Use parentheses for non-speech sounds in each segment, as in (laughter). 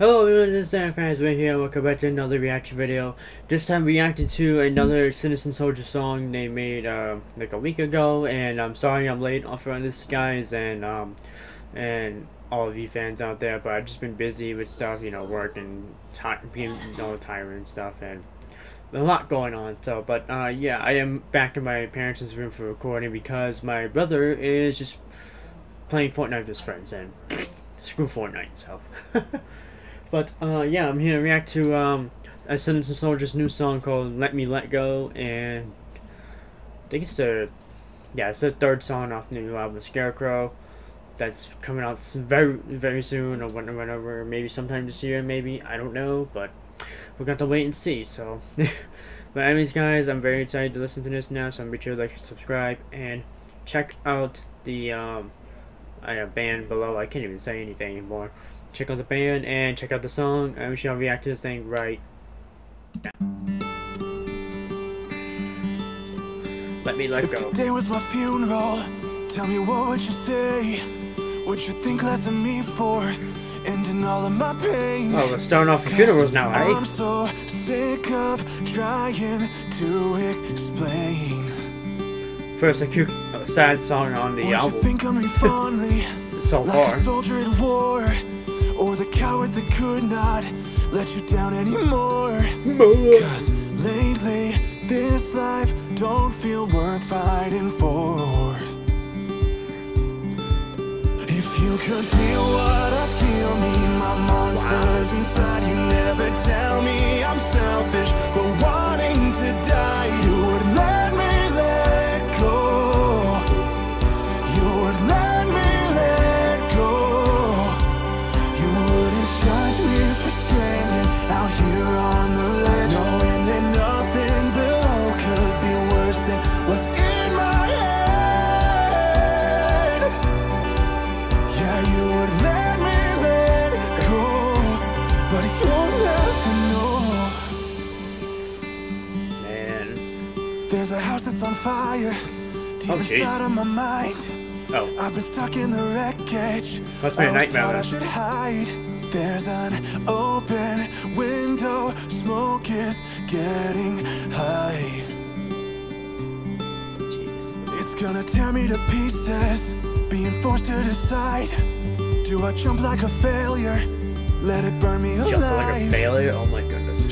Hello everyone, this is Sam Fans We're here. Welcome back to another reaction video. This time reacting to another Citizen Soldier song they made uh, like a week ago. And I'm sorry I'm late off on this, guys, and um, and all of you fans out there. But I've just been busy with stuff, you know, work and being you know tired and stuff, and a lot going on. So, but uh, yeah, I am back in my parents' room for recording because my brother is just playing Fortnite with his friends and screw Fortnite. So. (laughs) But uh, yeah, I'm here to react to um, a Citizen Soldier's new song called "Let Me Let Go," and I think it's the yeah, it's the third song off the new album Scarecrow. That's coming out very very soon, or whenever, maybe sometime this year, maybe I don't know, but we're going to wait and see. So, (laughs) but anyways, guys, I'm very excited to listen to this now. So make sure to like, subscribe, and check out the um, band below. I can't even say anything anymore check out the band and check out the song. And we shall react to this thing right now. Let me let if go. Today was my funeral. Tell me what would you say? Would you think less of me for ending all of my pain? Oh, we're starting off the funerals now, eh? I'm so sick of trying to explain. First, a cute, uh, sad song on the would album. You think of me (laughs) fondly, so like far. a soldier at war. Or the coward that could not let you down anymore. Cause lately this life don't feel worth fighting for. If you could feel what I feel, me, my monsters inside You never tell me I'm selfish There's a house that's on fire deep oh, inside of my mind. Oh. I've been stuck in the wreckage. Must be a nightmare. I should hide. There's an open window. Smoke is getting high. Jeez. It's gonna tear me to pieces. Being forced to decide. Do I jump like a failure? Let it burn me jump alive. like a failure? Oh my.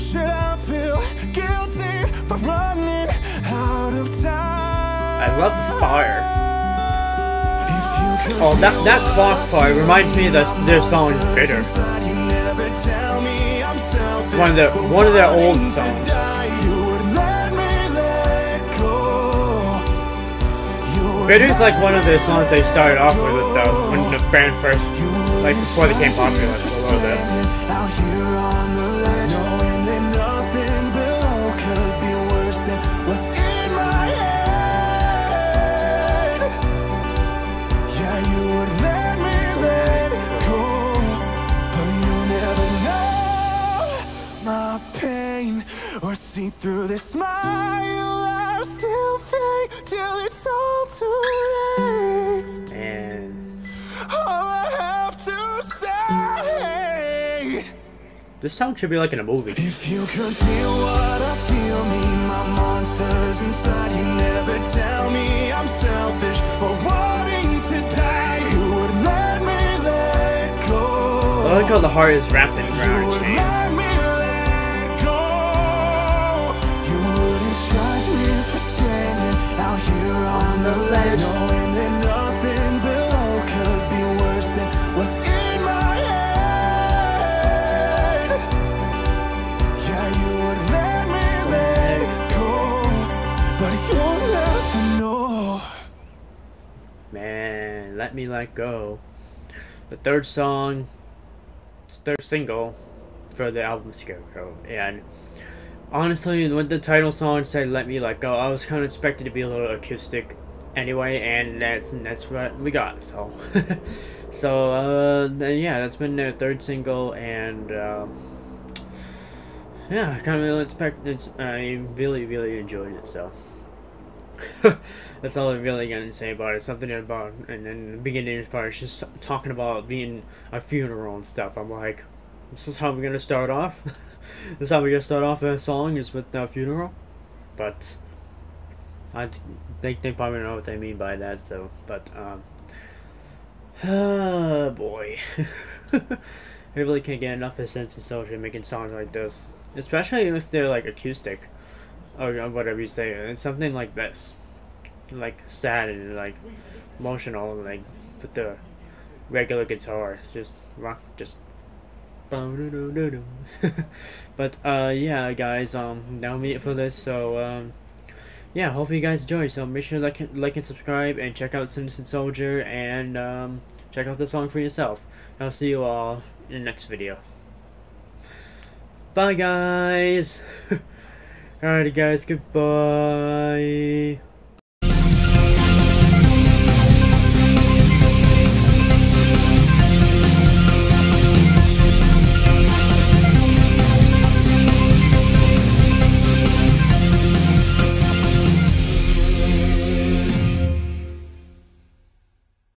Should I feel guilty for running out of time? I love the fire. Oh, that that clock part reminds me of the, their song "Bitter." One of their one of their old songs. Bitter's like one of the songs they started off with, though, when the band first, like before they became popular a little bit. Or see through this smile. I'll still fake till it's all too late. And all I have to say. This song should be like in a movie. If you could feel what I like how the heart is wrapped in ground chains. Man, let me let go. The third song, third single for the album Scarecrow. And honestly, when the title song said "Let Me Let Go," I was kind of expected to be a little acoustic, anyway, and that's that's what we got. So, (laughs) so uh, yeah, that's been their third single, and uh, yeah, I kind of really expect it's. I really really enjoyed it. So. (laughs) that's all I'm really gonna say about it. Something about, and then the beginning part is just talking about being a funeral and stuff. I'm like, this is how we're gonna start off. (laughs) this is how we're gonna start off a song is with the funeral, but I think they probably know what they mean by that. So, but um, oh (sighs) boy, (laughs) I really can't get enough of Citizen Soldier making songs like this, especially if they're like acoustic or whatever you say. It's something like this, like sad and like emotional, like with the regular guitar, just rock, just. (laughs) but uh, yeah, guys, um, now me it for this. So um, yeah, hope you guys enjoy. So make sure like, like and subscribe, and check out Citizen Soldier, and um, check out the song for yourself. I'll see you all in the next video. Bye, guys. (laughs) Alrighty, guys. Goodbye.